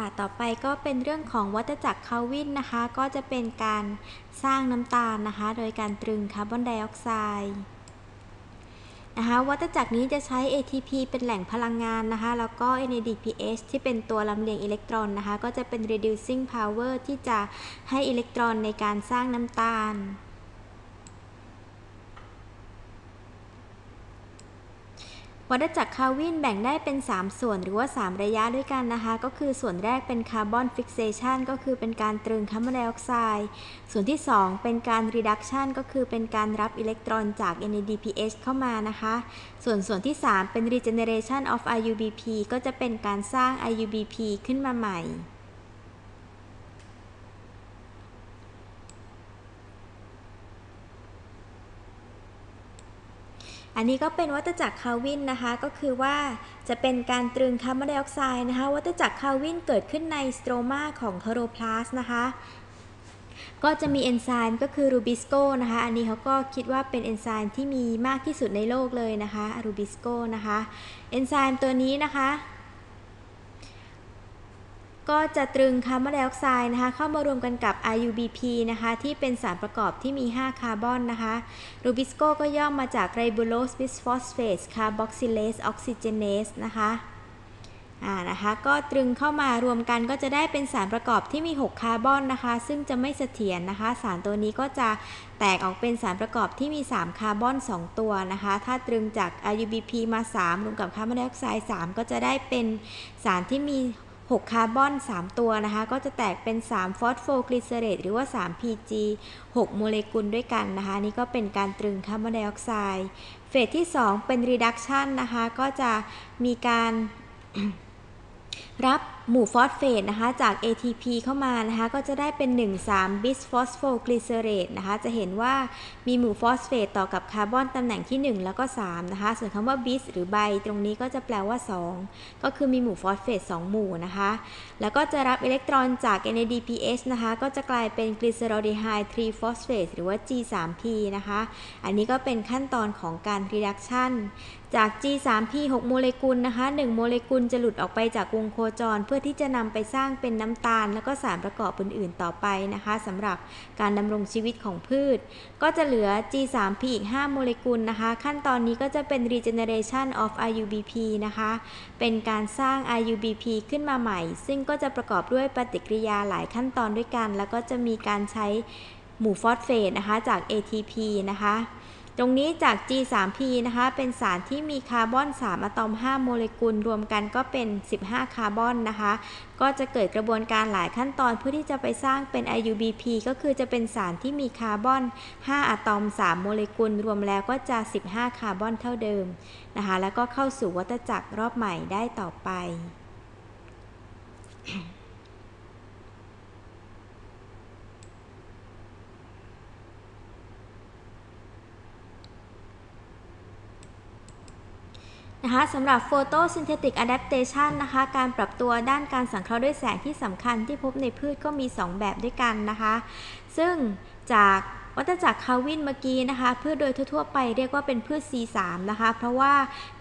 ค่ะ ต่อไปก็เป็นเรื่องของวัฏจักรเคลวินนะคะ ก็จะเป็นการสร้างน้ำตาลนะคะ โดยการตรึงคาร์บอนไดออกไซด์นะคะ วัฏจักรนี้จะใช้ ATP เป็นแหล่งพลังงานนะคะ แล้วก็ NADPH ที่เป็นตัวลำเลียงอิเล็กตรอนนะคะ ก็จะเป็น reducing power ที่จะให้อิเล็กตรอนในการสร้างน้ำตาล วัฏจักรคัลวินแบ่งได้เป็น 3 ส่วนหรือว่า 3 ระยะด้วยกันนะคะ ก็คือส่วนแรกเป็น carbon fixation ก็คือเป็นการตรึงคาร์บอนไดออกไซด์ส่วนที่ 2 เป็นการ reduction ก็คือเป็นการรับอิเล็กตรอนจาก NADPH เข้ามานะคะ ส่วนส่วนที่ 3 เป็น regeneration of RuBP ก็จะเป็นการสร้าง IUBP ขึ้นมาใหม่ อันนี้ก็เป็นวัฏจักรคัลวินนะคะ ก็คือว่าจะเป็นการตรึงคาร์บอนไดออกไซด์นะคะ วัฏจักรคัลวินเกิดขึ้นในสโตรมาของคลอโรพลาสต์นะคะ ก็จะมีเอนไซม์ก็คือ RuBisCO นะคะ อันนี้เขาก็คิดว่าเป็นเอนไซม์ที่มีมากที่สุดในโลกเลยนะคะ RuBisCO นะคะ เอนไซม์ตัวนี้นะคะ ก็จะตรึงคาร์บอนไดออกไซด์นะคะ เข้ามารวมกันกับ RuBP นะคะ ที่เป็นสารประกอบที่มี 5 คาร์บอนนะคะRuBisCO ก็ย่อมาจาก Ribulose Bisphosphate Carboxylase Oxygenase นะคะอ่านะคะก็ตรึงเข้ามารวมกันก็จะได้เป็นสารประกอบที่มี 6 คาร์บอนนะคะ ซึ่งจะไม่เสถียรนะคะ สารตัวนี้ก็จะแตกออกเป็นสารประกอบที่มี 3 คาร์บอน 2 ตัวนะคะ ถ้าตรึงจาก RuBP มา 3 รวมกับคาร์บอนไดออกไซด์ 3 ก็จะได้เป็นสารที่มี 6 คาร์บอน 3 ตัวนะคะ ก็จะแตกเป็น 3 phosphoglycerate หรือว่า 3 PG 6 โมเลกุลด้วยกันนะคะ นี่ก็เป็นการตรึงคาร์บอนไดออกไซด์เฟสที่ 2 เป็น reduction นะคะ ก็จะมีการรับ หมู่ฟอสเฟตนะคะจาก ATP เข้ามานะคะก็จะได้เป็น 1,3 bis phosphoglycerate นะคะจะเห็นว่ามีหมู่ฟอสเฟตต่อกับคาร์บอนตำแหน่งที่ 1 แล้วก็3นะคะส่วนคำว่า bis หรือ bi ตรงนี้ก็จะแปลว่า 2 ก็คือมีหมู่ฟอสเฟต2หมู่นะคะแล้วก็จะรับอิเล็กตรอนจาก NADPH นะคะก็จะกลายเป็น glyceraldehyde 3 phosphate หรือว่า G3P นะคะอันนี้ก็เป็นขั้นตอนของการ reduction จาก G3P 6 โมเลกุลนะคะ1โมเลกุลจะหลุดออกไปจากวงโคจรเพื่อที่จะนำไปสร้างเป็นน้ำตาล แล้วก็สารประกอบอื่นๆต่อไปนะคะสำหรับการดำรงชีวิตของพืช ก็จะเหลือ G3P อีก 5 โมเลกุลนะคะ ขั้นตอนนี้ก็จะเป็น regeneration of IUBP นะคะ เป็นการสร้าง RuBP ขึ้นมาใหม่ ซึ่งก็จะประกอบด้วยปฏิกิริยาหลายขั้นตอนด้วยกัน แล้วก็จะมีการใช้หมู่ฟอสเฟตนะคะจาก ATP นะคะ ตรงนี้จาก G3P นะคะ เป็นสารที่มีคาร์บอน 3 อะตอม 5 โมเลกุล รวมกันก็เป็น 15 คาร์บอนนะคะ ก็จะเกิดกระบวนการหลายขั้นตอนเพื่อที่จะไปสร้างเป็น RuBP ก็คือจะเป็นสารที่มีคาร์บอน 5 อะตอม 3 โมเลกุล รวมแล้วก็จะ 15 คาร์บอนเท่าเดิมนะคะ แล้วก็เข้าสู่วัฏจักรรอบใหม่ได้ต่อไป นะคะสำหรับ Photosynthetic Adaptation นะคะการปรับตัวด้านการสังเคราะห์ด้วยแสงที่สำคัญที่พบในพืชก็มี 2 แบบด้วยกันนะคะ ซึ่งจากวัฏจักรคัลวินเมื่อกี้นะคะ พืชโดยทั่วๆไปเรียกว่าเป็นพืช C3 นะคะ เพราะว่า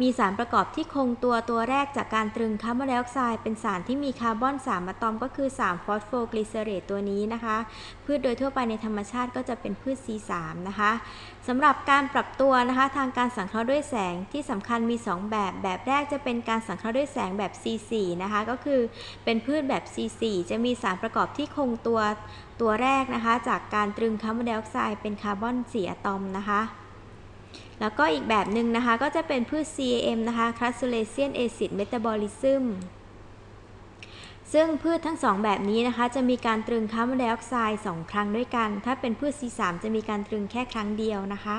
มีสารประกอบที่คงตัวตัวแรกจากการตรึงคาร์บอนไดออกไซด์เป็นสารที่มีคาร์บอน3อะตอมก็คือ 3 phosphoglycerate ตัวนี้นะคะ พืชโดยทั่วไปในธรรมชาติก็จะเป็นพืช C3 นะคะสำหรับการปรับตัวนะคะทางการสังเคราะห์ด้วยแสงที่สำคัญมี 2 แบบ แบบแรกจะเป็นการสังเคราะห์ด้วยแสงแบบ C4 นะคะก็คือเป็นพืชแบบ C4 จะมีสารประกอบที่คงตัวตัวแรกนะคะ จากการตรึงคาร์บอนไดออกไซด์เป็นคาร์บอน4อะตอมนะคะแล้วก็อีกแบบหนึ่งนะคะ ก็จะเป็นพืช CAM นะคะ c a s u l a c i a n Acid Metabolism ซึ่งพืชทั้งสองแบบนี้นะคะ จะมีการตรึงคาร์บอนไดออกไซด์2ครั้งด้วยกัน ถ้าเป็นพืช C3 จะมีการตรึงแค่ครั้งเดียวนะคะ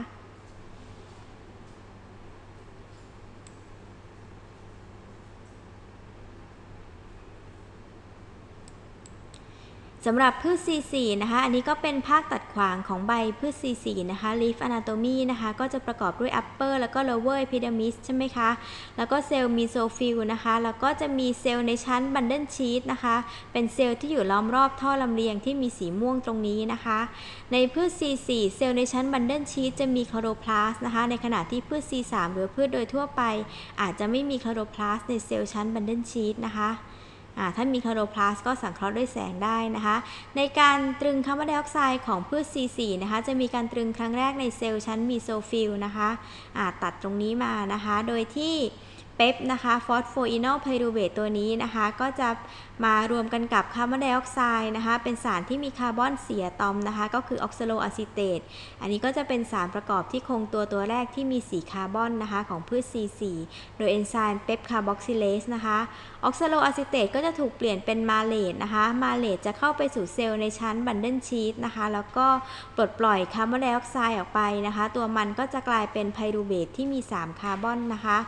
สำหรับพืช C4 นะคะ อันนี้ก็เป็นภาคตัดขวางของใบพืช C4 นะคะ leaf anatomy นะคะ ก็จะประกอบด้วย upper แล้วก็ lower epidermis ใช่ไหมคะ แล้วก็เซลล์ mesophyll นะคะ แล้วก็จะมีเซลล์ในชั้น bundle sheath นะคะ เป็นเซลล์ที่อยู่ล้อมรอบท่อลำเลียงที่มีสีม่วงตรงนี้นะคะ ในพืช C4 เซลล์ในชั้น bundle sheath จะมีคลอโรพลาสต์นะคะ ในขณะที่พืช C3 หรือพืชโดยทั่วไป อาจจะไม่มีคลอโรพลาสต์ในเซลล์ชั้น bundle sheath นะคะ อ่าถ้ามีคลอโรพลาสต์ก็สังเคราะห์ด้วยแสงได้นะคะ ในการตรึงคาร์บอนไดออกไซด์ของพืช C4 นะคะ จะมีการตรึงครั้งแรกในเซลล์ชั้น mesophyll นะคะตัดตรงนี้มานะคะ โดยที่ PEP นะคะ phosphoenolpyruvate ตัวนี้นะคะ ก็จะ มารวมกันกับคาร์บอนไดออกไซด์นะคะ เป็นสารที่มีคาร์บอนสี่อะตอมนะคะ ก็คือ oxaloacetate อันนี้ก็จะเป็นสารประกอบที่คงตัวตัวแรกที่มีสี่คาร์บอนนะคะของพืช C4 โดยเอนไซม์ PEP carboxylase นะคะ oxaloacetate ก็จะถูกเปลี่ยนเป็น malate นะคะ malate จะเข้าไปสู่เซลล์ในชั้น bundle sheath นะคะ แล้วก็ปลดปล่อยคาร์บอนไดออกไซด์ออกไปนะคะ ตัวมันก็จะกลายเป็น pyruvate ที่มี 3 คาร์บอนนะคะ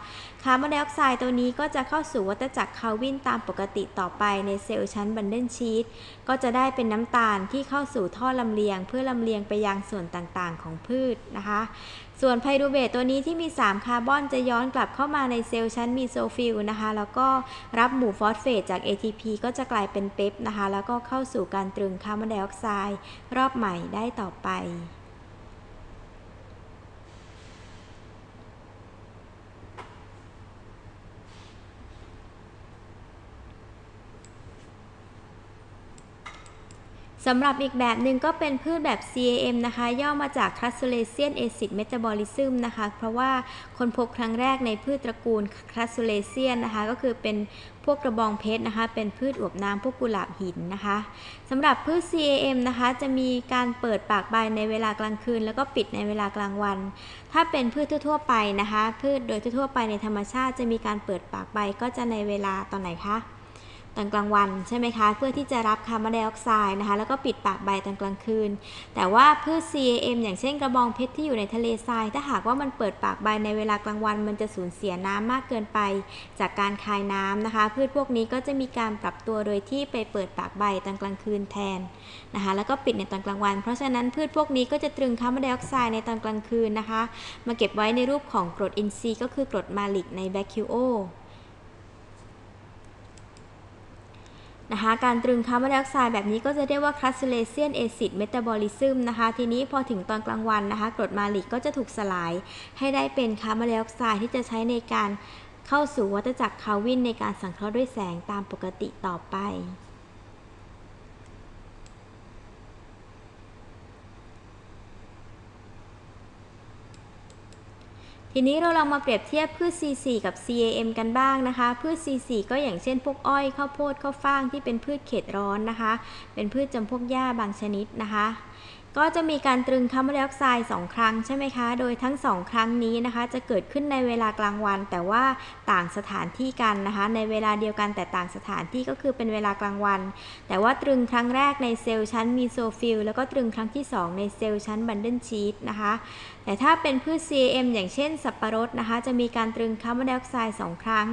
คาร์บอนไดออกไซด์ตัวนี้ก็จะเข้าสู่วัฏจักรคัลวินตามปกติต่อไปในเซลล์ชั้น bundle sheath ก็จะได้เป็นน้ำตาลที่เข้าสู่ท่อลำเลียง เพื่อลำเลียงไปยังส่วนต่างๆ ของพืชนะคะ ส่วน pyruvate ตัวนี้ที่มี 3 คาร์บอนจะย้อนกลับเข้ามาในเซลล์ชั้น mesophyll นะคะ แล้วก็รับหมู่ฟอสเฟตจาก ATP ก็จะกลายเป็น PEP นะคะ แล้วก็เข้าสู่การตรึงคาร์บอนไดออกไซด์รอบใหม่ได้ต่อไป สำหรับอีกแบบหนึ่งก็เป็นพืชแบบ CAM นะคะ ย่อมาจาก Crassulacean Acid Metabolism นะคะ เพราะว่าคนพบครั้งแรกในพืชตระกูล Crassulacean นะคะ ก็คือเป็นพวกกระบองเพชรนะคะ เป็นพืชอวบน้ำพวกกุหลาบหินนะคะสำหรับพืช CAM นะคะ จะมีการเปิดปากใบในเวลากลางคืน แล้วก็ปิดในเวลากลางวัน ถ้าเป็นพืชทั่วๆไปนะคะ พืชโดยทั่วๆไปในธรรมชาติจะมีการเปิดปากใบก็จะในเวลาตอนไหนคะ ตอนกลางวันใช่ไหมคะ เพื่อที่จะรับคาร์บอนไดออกไซด์นะคะ แล้วก็ปิดปากใบตอนกลางคืน แต่ว่าพืช CAM อย่างเช่นกระบองเพชรที่อยู่ในทะเลทราย ถ้าหากว่ามันเปิดปากใบในเวลากลางวัน มันจะสูญเสียน้ำมากเกินไป จากการคายน้ำนะคะ พืชพวกนี้ก็จะมีการปรับตัวโดยที่ไปเปิดปากใบตอนกลางคืนแทนนะคะ แล้วก็ปิดในตอนกลางวัน เพราะฉะนั้นพืชพวกนี้ก็จะตรึงคาร์บอนไดออกไซด์ในตอนกลางคืนนะคะ มาเก็บไว้ในรูปของกรดอินทรีย์ก็คือกรดมาลิกในแบคคิโอ นะคะการตรึงคาร์บอนไดออกไซด์แบบนี้ก็จะเรียกว่า crassulacean acid metabolism นะคะทีนี้พอถึงตอนกลางวันนะคะกรด malic ก็จะถูกสลาย ให้ได้เป็นคาร์บอนไดออกไซด์ที่จะใช้ในการเข้าสู่วัฏจักรคัลวินในการสังเคราะห์ด้วยแสงตามปกติต่อไป ทีนี้เราลองมาเปรียบเทียบพืช C4 กับ CAM กันบ้างนะคะ พืช C4 ก็อย่างเช่นพวกอ้อยข้าวโพดข้าวฟ่างที่เป็นพืชเขตร้อนนะคะ เป็นพืชจำพวกหญ้าบางชนิดนะคะ ก็จะมีการตรึงคาร์บอนไดออกไซด์2ครั้งใช่ไหมคะ โดยทั้ง 2 ครั้งนี้นะคะ จะเกิดขึ้นในเวลากลางวัน แต่ว่าต่างสถานที่กันนะคะ ในเวลาเดียวกันแต่ต่างสถานที่ก็คือเป็นเวลากลางวัน แต่ว่าตรึงครั้งแรกในเซลล์ชั้น mesophyll แล้วก็ตรึงครั้งที่ 2 ในเซลล์ชั้น bundle sheath นะคะ แต่ถ้าเป็นพืช CAM อย่างเช่นสับปะรดนะคะ จะมีการตรึงคาร์บอนไดออกไซด์2ครั้ง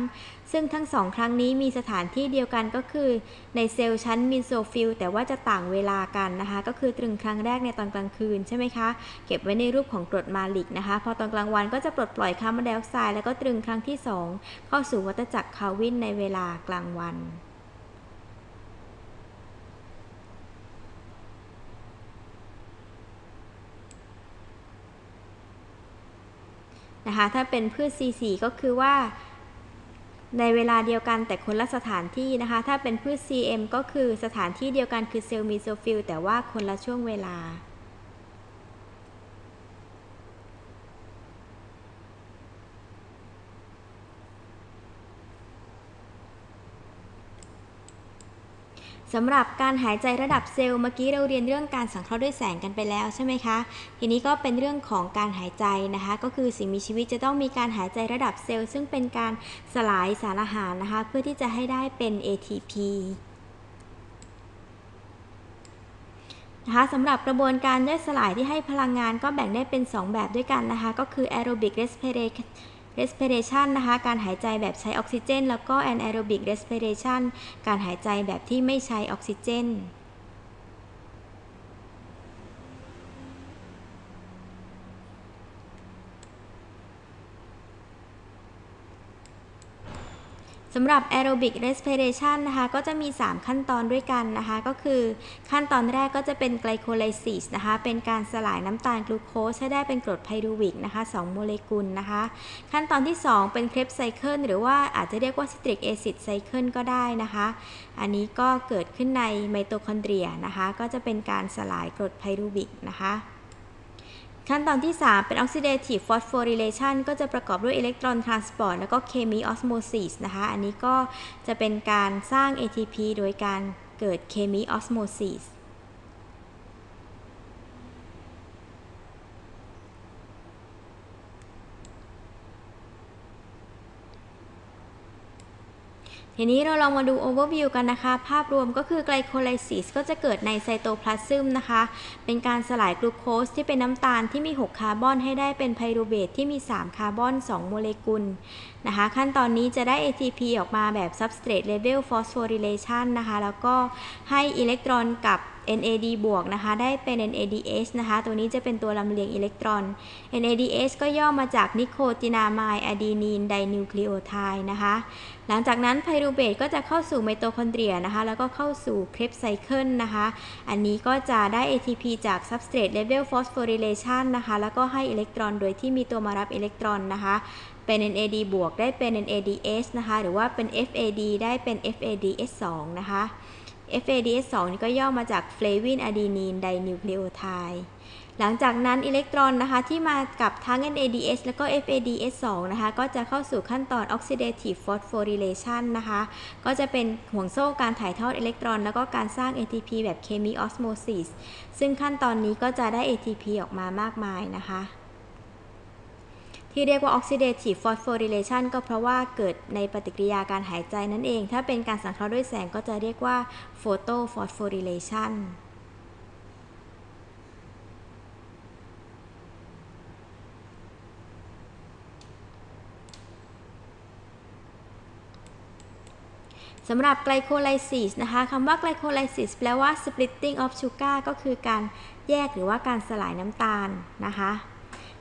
ซึ่งทั้งสองครั้งนี้มีสถานที่เดียวกันก็คือในเซลล์ชั้น mesophyll แต่ว่าจะต่างเวลากันนะคะ ก็คือตรึงครั้งแรกในตอนกลางคืนใช่ไหมคะ เก็บไว้ในรูปของกรด malic นะคะ พอตอนกลางวันก็จะปลดปล่อยคาร์บอนไดออกไซด์แล้วก็ตรึงครั้งที่ 2 เข้าสู่วัฏจักรคัลวินในเวลากลางวันนะคะถ้าเป็นพืช C4 ก็คือว่า ในเวลาเดียวกันแต่คนละสถานที่นะคะ ถ้าเป็นพืช CAM ก็คือสถานที่เดียวกันคือเซลล์ mesophyll แต่ว่าคนละช่วงเวลา สำหรับการหายใจระดับเซลล์เมื่อกี้เราเรียนเรื่องการสังเคราะห์ด้วยแสงกันไปแล้วใช่ไหมคะ ทีนี้ก็เป็นเรื่องของการหายใจนะคะ ก็คือสิ่งมีชีวิตจะต้องมีการหายใจระดับเซลล์ ซึ่งเป็นการสลายสารอาหารนะคะ เพื่อที่จะให้ได้เป็น ATP นะคะสำหรับกระบวนการย่อยสลายที่ให้พลังงานก็แบ่งได้เป็น 2 แบบด้วยกันนะคะ ก็คือ aerobic respiration respiration นะคะ การหายใจแบบใช้ออกซิเจน แล้วก็ anaerobic respiration การหายใจแบบที่ไม่ใช้ออกซิเจน สำหรับ aerobic respiration นะคะ ก็จะมี 3 ขั้นตอนด้วยกันนะคะ ก็คือขั้นตอนแรกก็จะเป็น glycolysis นะคะ เป็นการสลายน้ำตาลกลูโคสให้ได้เป็นกรด pyruvic นะคะ 2 โมเลกุลนะคะ ขั้นตอนที่ 2 เป็น Krebs cycle หรือว่าอาจจะเรียกว่า citric acid cycle ก็ได้นะคะ อันนี้ก็เกิดขึ้นในไมโตคอนเดรียนะคะ ก็จะเป็นการสลายกรด pyruvic นะคะ ขั้นตอนที่ 3 เป็น oxidative phosphorylation ก็จะประกอบด้วย electron transport แล้วก็ chemiosmosis นะคะ อันนี้ก็จะเป็นการสร้าง ATP โดยการเกิด chemiosmosis ทีนี้เราลองมาดู overview กันนะคะ ภาพรวมก็คือ glycolysis ก็จะเกิดในไซโตพลาซึมนะคะ เป็นการสลายกลูโคสที่เป็นน้ำตาลที่มี 6 คาร์บอนให้ได้เป็น pyruvate ที่มี 3 คาร์บอน 2 โมเลกุลนะคะ ขั้นตอนนี้จะได้ ATP ออกมาแบบ substrate level phosphorylation นะคะ แล้วก็ให้อิเล็กตรอนกับ NAD บวกนะคะได้เป็น NADH นะคะ ตัวนี้จะเป็นตัวลำเลียงอิเล็กตรอน NADH ก็ย่อมาจาก nicotinamide adenine dinucleotide นะคะ หลังจากนั้น pyruvate ก็จะเข้าสู่ไมโตคอนเดรียนะคะ แล้วก็เข้าสู่ Krebs cycle นะคะ อันนี้ก็จะได้ ATP จาก substrate level phosphorylation นะคะ แล้วก็ให้อิเล็กตรอนโดยที่มีตัวมารับอิเล็กตรอนนะคะเป็น NAD บวกได้เป็น NADH นะคะ หรือว่าเป็น FAD ได้เป็น FADH2 นะคะ FADH2 นี่ก็ย่อมาจาก Flavin Adenine Dinucleotide หลังจากนั้นอิเล็กตรอนนะคะที่มากับทั้ง NADH แล้วก็ FADH2 นะคะก็จะเข้าสู่ขั้นตอน Oxidative Phosphorylation นะคะก็จะเป็นห่วงโซ่การถ่ายทอดอิเล็กตรอน แล้วก็การสร้าง ATP แบบ Chemi Osmosis ซึ่งขั้นตอนนี้ก็จะได้ ATP ออกมามากมายนะคะ ที่เรียกว่า oxidative phosphorylation ก็เพราะว่าเกิดในปฏิกิริยาการหายใจนั่นเอง ถ้าเป็นการสังเคราะห์ด้วยแสงก็จะเรียกว่า photophosphorylation สำหรับไกลโคไลซิสนะคะคำว่าไกลโคไลซิสแปลว่า splitting of sugar ก็คือการแยกหรือว่าการสลายน้ำตาลนะคะ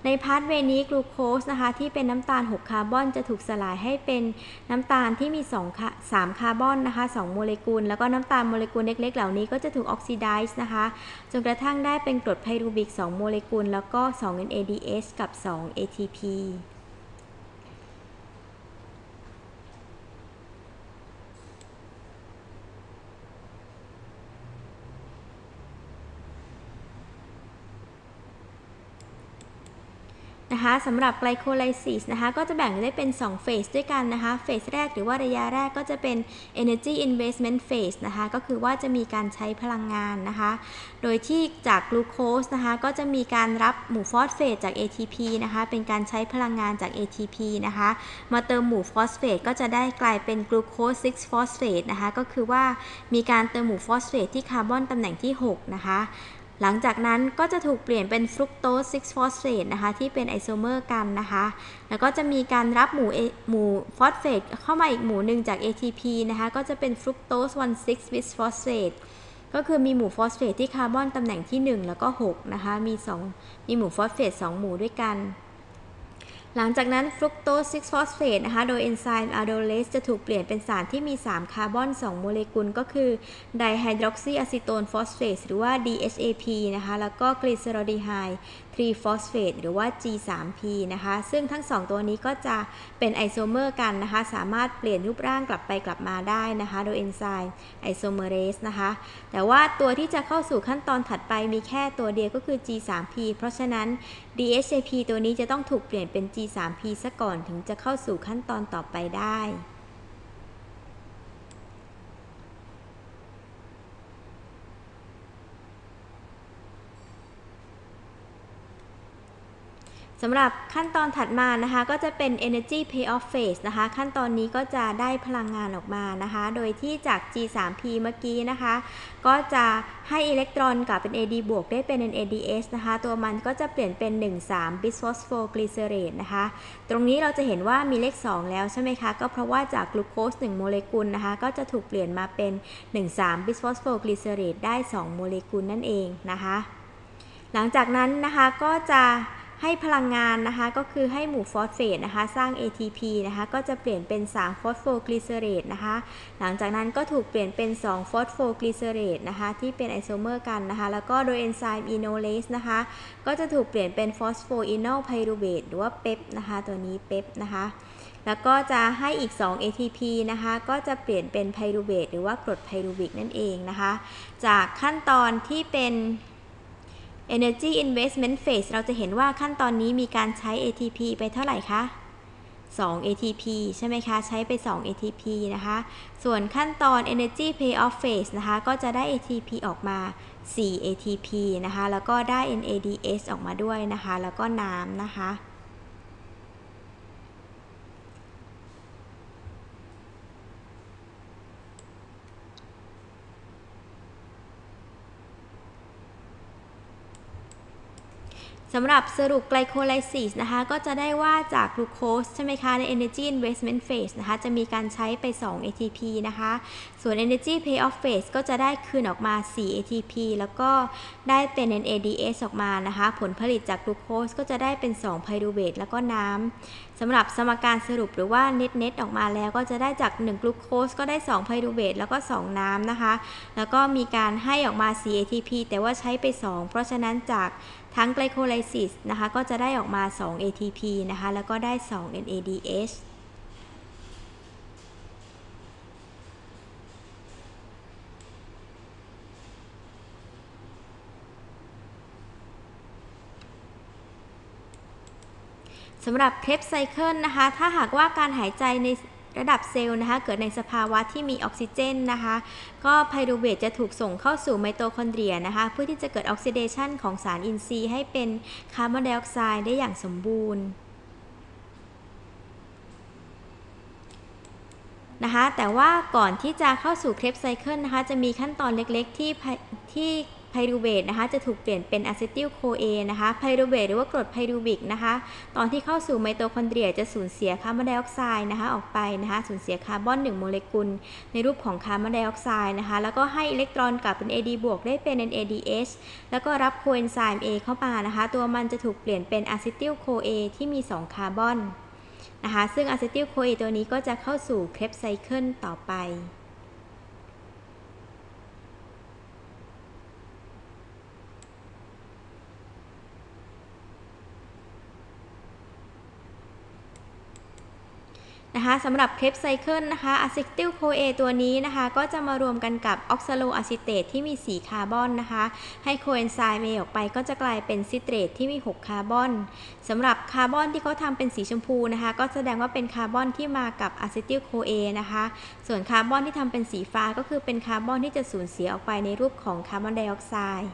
ใน pathway นี้กลูโคสนะคะที่เป็นน้ำตาล 6 คาร์บอนจะถูกสลายให้เป็นน้ำตาลที่มี2 3คาร์บอนนะคะ2โมเลกุล แล้วก็น้ำตาลโมเลกุลเล็ก ๆ เหล่านี้ก็จะถูกออกซิไดซ์นะคะจนกระทั่งได้เป็นกรด pyruvic 2 โมเลกุล แล้วก็ 2 NADH กับ 2 ATP นะคะสำหรับ glycolysis นะคะก็จะแบ่งได้เป็น2 phase ด้วยกันนะคะ phase แรกหรือว่าระยะแรกก็จะเป็น energy investment phase นะคะก็คือว่าจะมีการใช้พลังงานนะคะโดยที่จากกลูโคสนะคะก็จะมีการรับหมู่ฟอสเฟตจาก ATP นะคะเป็นการใช้พลังงานจาก ATP นะคะมาเติมหมู่ฟอสเฟตก็จะได้กลายเป็นกลูโคส6ฟอสเฟตนะคะก็คือว่ามีการเติมหมู่ฟอสเฟตที่คาร์บอนตำแหน่งที่ 6 นะคะ หลังจากนั้นก็จะถูกเปลี่ยนเป็นฟรุกโตส6ฟอสเฟตนะคะที่เป็นไอโซเมอร์กันนะคะ แล้วก็จะมีการรับหมู่หมู่ฟอสเฟตเข้ามาอีกหมู่หนึ่งจาก ATP นะคะก็จะเป็นฟรุกโตส1,6 bisphosphate ก็คือมีหมู่ฟอสเฟตที่คาร์บอนตำแหน่งที่ 1 แล้วก็ 6 นะคะ มี 2 มีหมู่ฟอสเฟต2 หมู่ด้วยกัน หลังจากนั้นฟรุกโตส6ฟอสเฟตนะคะ โดยเอนไซม์ aldolase จะถูกเปลี่ยนเป็นสารที่มี 3 คาร์บอน 2 โมเลกุลก็คือdihydroxyacetone phosphate หรือว่า DHAP นะคะ แล้วก็ glyceraldehyde 3 phosphate หรือว่า G3P นะคะ ซึ่งทั้ง 2 ตัวนี้ก็จะเป็นไอโซเมอร์กันนะคะ สามารถเปลี่ยนรูปร่างกลับไปกลับมาได้นะคะ โดยเอนไซม์ isomerase นะคะ แต่ว่าตัวที่จะเข้าสู่ขั้นตอนถัดไปมีแค่ตัวเดียวก็คือ G3P เพราะฉะนั้น DHAP ตัวนี้จะต้องถูกเปลี่ยนเป็น G3P ซะก่อนถึงจะเข้าสู่ขั้นตอนต่อไปได้ สำหรับขั้นตอนถัดมานะคะ ก็จะเป็น energy payoff phase นะคะ ขั้นตอนนี้ก็จะได้พลังงานออกมานะคะ โดยที่จาก G3P เมื่อกี้นะคะ ก็จะให้อิเล็กตรอนกับเป็น AD บวกได้เป็น NADS นะคะ ตัวมันก็จะเปลี่ยนเป็น 13 bisphosphoglycerate นะคะ ตรงนี้เราจะเห็นว่ามีเลข 2 แล้วใช่ไหมคะ ก็เพราะว่าจากกลูโคส 1 โมเลกุลนะคะ ก็จะถูกเปลี่ยนมาเป็น 13 bisphosphoglycerate ได้ 2 โมเลกุลนั่นเองนะคะ หลังจากนั้นนะคะก็จะ ให้พลังงานนะคะก็คือให้หมู่ฟอสเฟตนะคะสร้าง ATP นะคะก็จะเปลี่ยนเป็น3 phosphoglycerate นะคะหลังจากนั้นก็ถูกเปลี่ยนเป็น2 phosphoglycerate นะคะที่เป็นไอโซเมอร์กันนะคะแล้วก็โดยเอนไซม์ enolase นะคะก็จะถูกเปลี่ยนเป็น phosphoenolpyruvate หรือว่า PEP นะคะตัวนี้ PEP นะคะแล้วก็จะให้อีก 2 ATP นะคะ ก็จะเปลี่ยนเป็น pyruvate หรือว่ากรด pyruvic นั่นเองนะคะ จากขั้นตอนที่เป็น Energy Investment Phase เราจะเห็นว่าขั้นตอนนี้มีการใช้ ATP ไปเท่าไหร่คะ 2 ATP ใช่ไหมคะ ใช้ไป 2 ATP นะคะ ส่วนขั้นตอน Energy Payoff Phase นะคะ ก็จะได้ ATP ออกมา 4 ATP นะคะ แล้วก็ได้ NADH ออกมาด้วยนะคะ แล้วก็น้ำนะคะ สำหรับสรุปไกลโคไลซิสนะคะ ก็จะได้ว่าจากกลูโคสใช่ไหมคะ ใน Energy Investment Phase นะคะ จะมีการใช้ไป 2 ATP นะคะ ส่วน Energy Payoff Phase ก็จะได้คืนออกมา 4 ATP แล้วก็ได้เป็น NADH ออกมานะคะ ผลผลิตจากกลูโคสก็จะได้เป็น 2 ไพรูเวทแล้วก็น้ำสำหรับสมการสรุปหรือว่า net net ออกมาแล้วก็จะได้จาก 1 กลูโคสก็ได้ 2 ไพรูเวทแล้วก็ 2 น้ำนะคะ แล้วก็มีการให้ออกมา 4 ATP แต่ว่าใช้ไป 2 เพราะฉะนั้นจาก ทั้ง glycolysis นะคะก็จะได้ออกมา 2 ATP นะคะแล้วก็ได้ 2 NADH สำหรับ Krebs cycle นะคะ ถ้าหากว่าการหายใจใน ระดับเซลล์นะคะ เกิดในสภาวะที่มีออกซิเจนนะคะ ก็ pyruvate จะถูกส่งเข้าสู่ไมโตคอนเดรียนะคะ เพื่อที่จะเกิดออกซิเดชันของสารอินทรีย์ให้เป็นคาร์บอนไดออกไซด์ได้อย่างสมบูรณ์นะคะแต่ว่าก่อนที่จะเข้าสู่ Krebs cycle นะคะ จะมีขั้นตอนเล็กๆที่ที่ pyruvate นะคะจะถูกเปลี่ยนเป็น acetyl CoA นะคะ pyruvate หรือว่ากรดไพรูวิกนะคะตอนที่เข้าสู่ไมโตคอนเดรียจะสูญเสียคาร์บอนไดออกไซด์นะคะออกไปนะคะสูญเสียคาร์บอน1โมเลกุล ในรูปของคาร์บอนไดออกไซด์นะคะแล้วก็ให้อิเล็กตรอนกลับเป็น AD บวกได้เป็น NADH แล้วก็รับโคเอนไซม์ A เข้ามานะคะตัวมันจะถูกเปลี่ยนเป็น acetyl CoA ที่มี 2 คาร์บอนนะคะซึ่ง acetyl CoA ตัวนี้ก็จะเข้าสู่ Krebs cycle ต่อไป นะคะสำหรับ Krebs cycle นะคะ acetyl CoA ตัวนี้นะคะ ก็จะมารวมกันกับ oxaloacetate ที่มี 4 คาร์บอนนะคะ ให้โคเอนไซม์เอออกไปก็จะกลายเป็น citrate ที่มี 6 คาร์บอนสำหรับคาร์บอนที่เขาทำเป็นสีชมพูนะคะ ก็แสดงว่าเป็นคาร์บอนที่มากับ acetyl CoA นะคะ ส่วนคาร์บอนที่ทำเป็นสีฟ้าก็คือเป็นคาร์บอนที่จะสูญเสียออกไปในรูปของคาร์บอนไดออกไซด์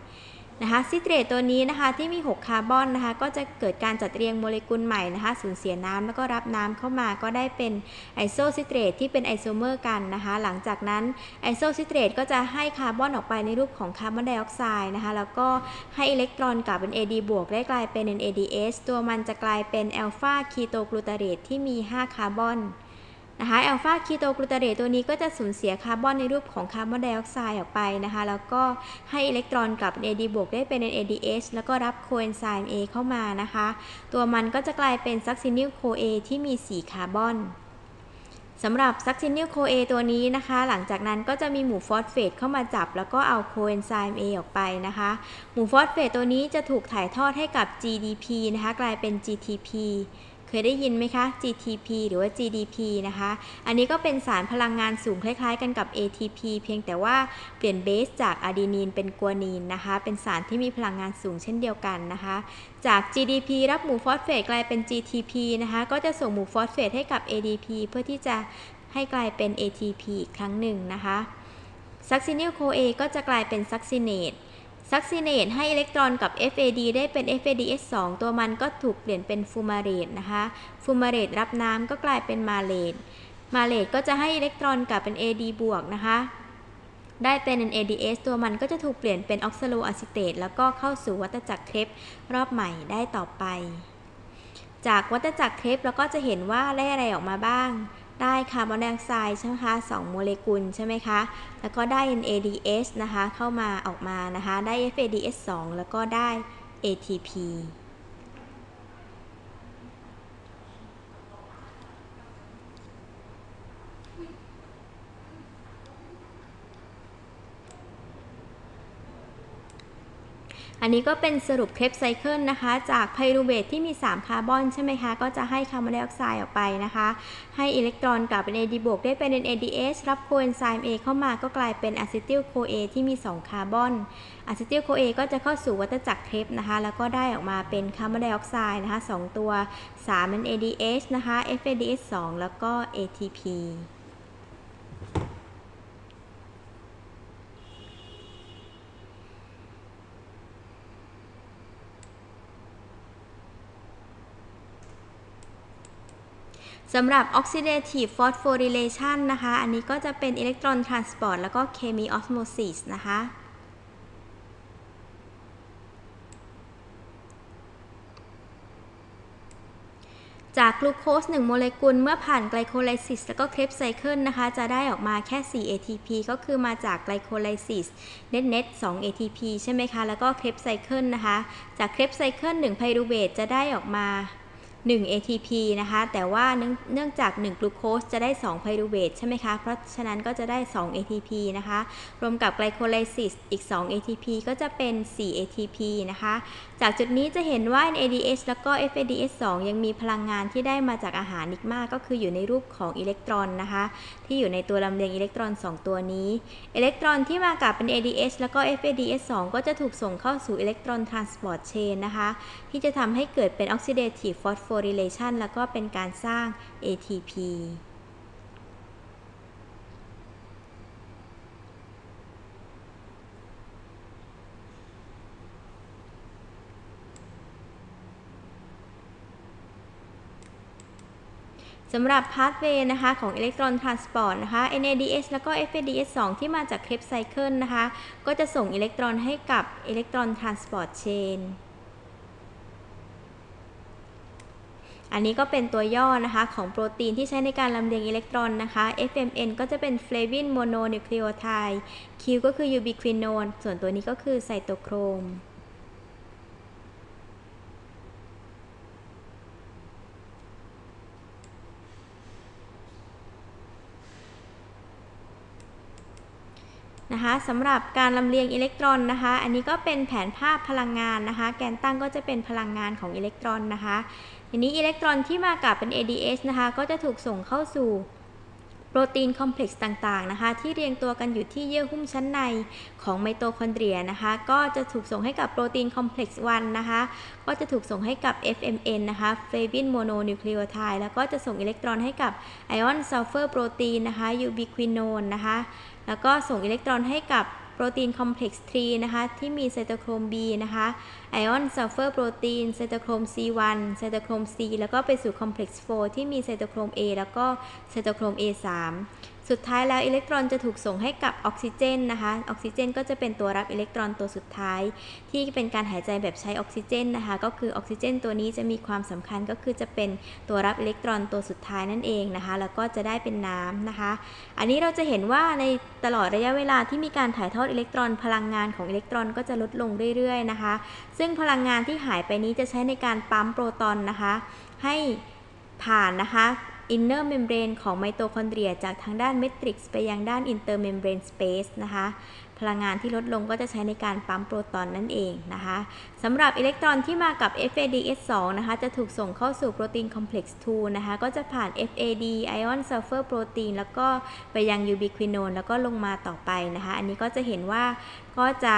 นะคะ citrate ตัวนี้นะคะที่มี 6 คาร์บอนนะคะก็จะเกิดการจัดเรียงโมเลกุลใหม่นะคะสูญเสียน้ำแล้วก็รับน้ำเข้ามาก็ได้เป็น isocitrate ที่เป็นไอโซเมอร์กันนะคะหลังจากนั้นisocitrate ก็จะให้คาร์บอนออกไปในรูปของคาร์บอนไดออกไซด์นะคะแล้วก็ให้อิเล็กตรอนกลับเป็น AD บวกได้กลายเป็น NADH ตัวมันจะกลายเป็น alpha-ketoglutarate ที่มี 5 คาร์บอน นะคะ alpha-ketoglutarate ตัวนี้ก็จะสูญเสียคาร์บอนในรูปของคาร์บอนไดออกไซด์ออกไปนะคะ แล้วก็ให้อิเล็กตรอนกลับเป็น AD บวกได้เป็น NADH แล้วก็รับโคเอนไซม์ A เข้ามานะคะ ตัวมันก็จะกลายเป็น succinyl CoA ที่มี 4 คาร์บอนสำหรับ succinyl CoA ตัวนี้นะคะ หลังจากนั้นก็จะมีหมู่ฟอสเฟตเข้ามาจับ แล้วก็เอาโคเอนไซม์ A ออกไปนะคะ หมู่ฟอสเฟตตัวนี้จะถูกถ่ายทอดให้กับ GDP นะคะ กลายเป็น GTP ได้ยินไหมคะ GTP หรือว่า GDP นะคะ อันนี้ก็เป็นสารพลังงานสูงคล้ายๆ กันกับ ATP เพียงแต่ว่าเปลี่ยนเบสจากอะดีนีนเป็นกัวนีนนะคะ เป็นสารที่มีพลังงานสูงเช่นเดียวกันนะคะ จาก GDP รับหมู่ฟอสเฟตกลายเป็น GTP นะคะ ก็จะส่งหมู่ฟอสเฟตให้กับ ADP เพื่อที่จะให้กลายเป็น ATP อีกครั้งหนึ่งนะคะ succinyl CoA ก็จะกลายเป็น succinate succinate ให้อิเล็กตรอนกับ FAD ได้เป็น FADH2 ตัวมันก็ถูกเปลี่ยนเป็น fumarate นะคะ fumarate รับน้ำก็กลายเป็น malate malate ก็จะให้อิเล็กตรอนกลับเป็น AD บวกนะคะได้เป็น NADH ตัวมันก็จะถูกเปลี่ยนเป็น oxaloacetate แล้วก็เข้าสู่วัฏจักร Krebsรอบใหม่ได้ต่อไป จากวัฏจักรเครปเราก็จะเห็นว่าได้อะไรออกมาบ้าง ได้คาร์บอนไดออกไซด์ใช่ไหมคะ2โมเลกุลใช่ไหมคะ แล้วก็ได้ NADH นะคะ เข้ามาออกมานะคะ ได้ FADH2 แล้วก็ได้ ATP อันนี้ก็เป็นสรุป Krebs cycle นะคะ จาก pyruvate ที่มี 3 คาร์บอนใช่ไหมคะ ก็จะให้คาร์บอนไดออกไซด์ออกไปนะคะ ให้อิเล็กตรอนกลับเป็น AD บวกได้เป็น NADH รับโคเอนไซม์ A เข้ามาก็กลายเป็น acetyl CoA ที่มี 2 คาร์บอน acetyl CoA ก็จะเข้าสู่วัฏจักร Krebs นะคะ แล้วก็ได้ออกมาเป็นคาร์บอนไดออกไซด์นะคะ 2 ตัว 3 NADH นะคะ FADH2 แล้วก็ ATP สำหรับ oxidative phosphorylation นะคะ อันนี้ก็จะเป็น electron transport แล้วก็ chemiosmosis นะคะ จากกลูโคส 1 โมเลกุลเมื่อผ่าน glycolysis แล้วก็ Krebs cycle นะคะ จะได้ออกมาแค่ 4 ATP ก็คือมาจาก glycolysis net net 2 ATP ใช่ไหมคะ แล้วก็ Krebs cycle นะคะ จาก Krebs cycle 1 pyruvate จะได้ออกมา 1 ATP นะคะ แต่ว่าเนื่องจาก 1 กลูโคสจะได้ 2 pyruvate ใช่ไหมคะ เพราะฉะนั้นก็จะได้ 2 ATP นะคะ รวมกับ glycolysis อีก 2 ATP ก็จะเป็น 4 ATP นะคะ จากจุดนี้จะเห็นว่า NADH แล้วก็ FADH2 ยังมีพลังงานที่ได้มาจากอาหารอีกมาก ก็คืออยู่ในรูปของอิเล็กตรอนนะคะ ที่อยู่ในตัวลำเลียงอิเล็กตรอน 2 ตัวนี้ อิเล็กตรอนที่มากับเป็น ADH แล้วก็ FADH2 ก็จะถูกส่งเข้าสู่ electron transport chain นะคะ ที่จะทำให้เกิดเป็น oxidative phosphorylation แล้วก็เป็นการสร้าง ATP สำหรับพา t เวย์นะคะของอิเล็กตรอนทรานสปอร์ตนะคะ NADH แล้วก็ FADH2 ที่มาจากเคปไซเคิลนะคะ ก็จะส่งอิเล็กตรอนให้กับ electron transport chain อันนี้ก็เป็นตัวย่อนะคะของโปรตีนที่ใช้ในการลำเลียงอิเล็กตรอนนะคะ FMN ก็จะเป็น flavin mononucleotide Q ก็คือ ubiquinone ส่วนตัวนี้ก็คือไซโตโครม นะคะสำหรับการลำเลียงอิเล็กตรอนนะคะ อันนี้ก็เป็นแผนภาพพลังงานนะคะ แกนตั้งก็จะเป็นพลังงานของอิเล็กตรอนนะคะ ทีนี้อิเล็กตรอนที่มากับเป็น ADH นะคะ ก็จะถูกส่งเข้าสู่โปรตีน complex ต่างๆนะคะ ที่เรียงตัวกันอยู่ที่เยื่อหุ้มชั้นในของไมโตคอนเดรียนะคะ ก็จะถูกส่งให้กับโปรตีน complex 1นะคะ ก็จะถูกส่งให้กับ FMN นะคะ Flavin Mononucleotide แล้วก็จะส่งอิเล็กตรอนให้กับiron sulfur protein นะคะ Ubiquinone นะคะ แล้วก็ส่งอิเล็กตรอนให้กับ protein complex 3นะคะ ที่มี cytochrome B นะคะไอออนซัลเฟอร์โปรตีนไซโตโครม C1 ไซโตโครม C แล้วก็ไปสู่ complex 4ที่มี cytochrome A แล้วก็ cytochrome A3 สุดท้ายแล้วอิเล็กตรอนจะถูกส่งให้กับออกซิเจนนะคะ ออกซิเจนก็จะเป็นตัวรับอิเล็กตรอนตัวสุดท้าย ที่เป็นการหายใจแบบใช้ออกซิเจนนะคะ ก็คือออกซิเจน ตัวนี้จะมีความสำคัญก็คือจะเป็นตัวรับอิเล็กตรอนตัวสุดท้ายนั่นเองนะคะ แล้วก็จะได้เป็นน้ำนะคะ อันนี้เราจะเห็นว่าในตลอดระยะเวลาที่มีการถ่ายทอดอิเล็กตรอน พลังงานของอิเล็กตรอนก็จะลดลงเรื่อยๆนะคะ ซึ่งพลังงานที่หายไปนี้จะใช้ในการปั๊มโปรตอนนะคะ ให้ผ่านนะคะ inner membrane ของไมโตคอนเดรียจากทางด้าน matrix ไปยังด้าน intermembrane space นะคะ พลังงานที่ลดลงก็จะใช้ในการปั๊มโปรตอนนั่นเองนะคะสำหรับอิเล็กตรอนที่มากับ FADH2 นะคะจะถูกส่งเข้าสู่ protein complex 2นะคะก็จะผ่าน FAD iron sulfur protein แล้วก็ไปยัง ubiquinone แล้วก็ลงมาต่อไปนะคะ อันนี้ก็จะเห็นว่าก็จะ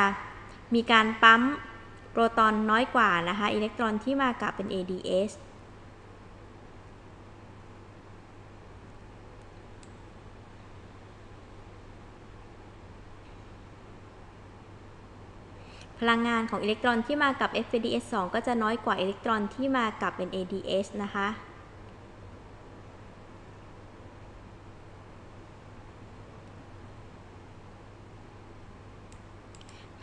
มีการปั๊มโปรตอนน้อยกว่านะคะ อิเล็กตรอนที่มากับเป็น ADH พลังงานของอิเล็กตรอนที่มากับ FADH2 ก็จะน้อยกว่าอิเล็กตรอนที่มากับ NADH นะคะ